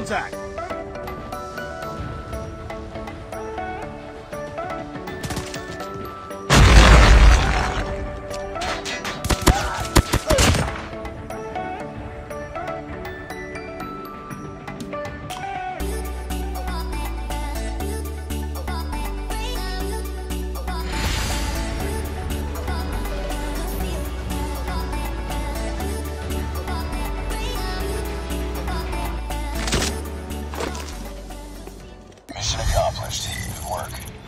contact. much to work.